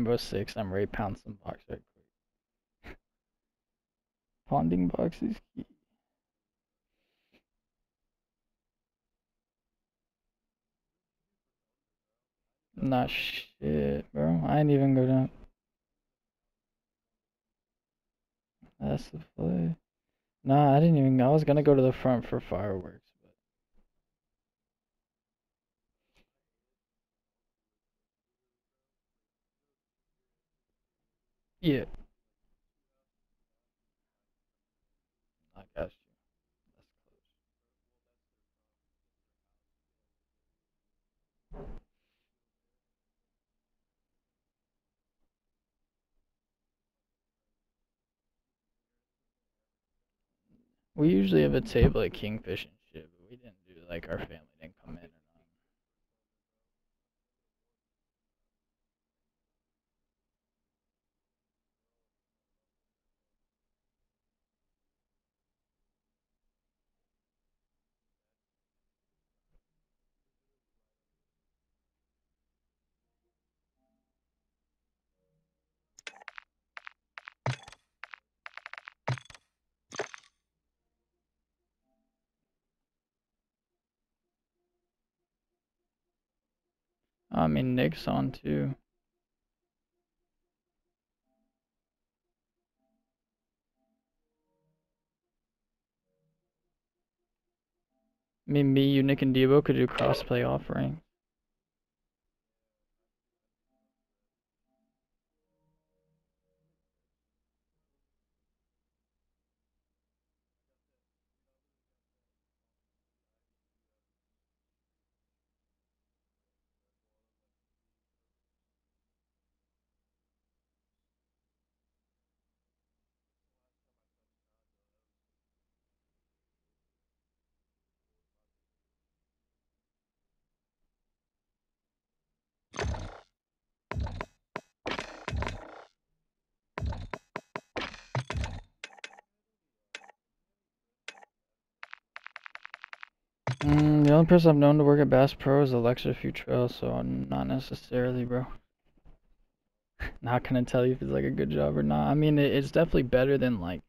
Rainbow Six. I'm ready to pound some box right quick. Ponding box is key. Not shit, bro. I ain't even go down. That's the play. Nah, I didn't even. I was gonna go to the front for fireworks, yeah, I got you. That's close. We usually have a table at Kingfish and shit, but we didn't do like our family didn't come in Um, I mean, Nick's on too. I mean, me, you, Nick, and Debo could do crossplay offering. Mm, the only person I've known to work at Bass Pro is Alexa Futrell, so not necessarily, bro. Not gonna tell you if it's like a good job or not. I mean, it, it's definitely better than like.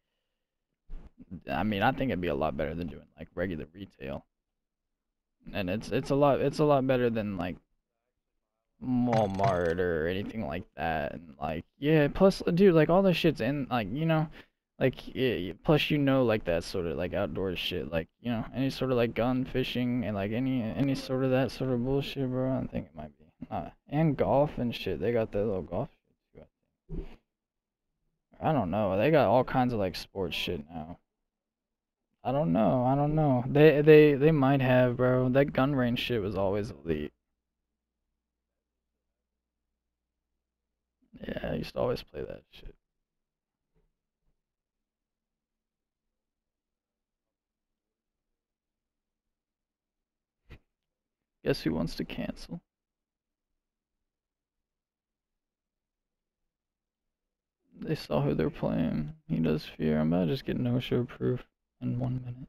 I mean, I think it'd be a lot better than doing like regular retail. And it's it's a lot it's a lot better than like Walmart or anything like that. And like, yeah, plus, dude, like all this shit's in like you know. Like, yeah, plus you know, like that sort of like outdoor shit, like you know, any sort of like gun fishing and like any any sort of that sort of bullshit, bro. I think it might be. Uh, and golf and shit. They got that little golf shit. I. I don't know. They got all kinds of like sports shit now. I don't know. I don't know. They they they might have, bro. That gun range shit was always elite. Yeah, I used to always play that shit. Guess who wants to cancel? They saw who they're playing. He does fear. I'm about to just get no show proof in one minute.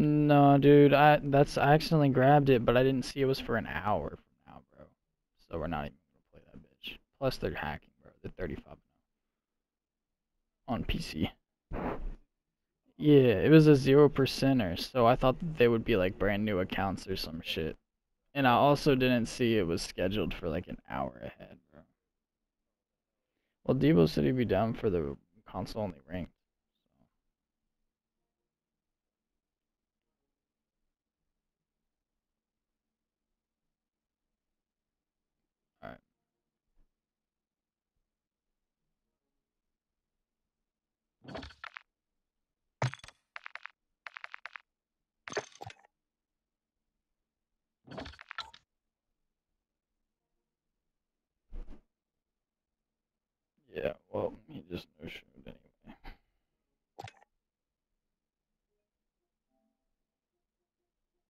No, dude, I that's I accidentally grabbed it, but I didn't see it was for an hour from now, bro. So we're not even gonna play that bitch. Plus they're hacking, bro. They're 35 on PC. Yeah, it was a zero percenter, so I thought that they would be like brand new accounts or some shit. And I also didn't see it was scheduled for like an hour ahead, bro. Well, Debo he'd be down for the console only ranked. yeah, well, he me just notion.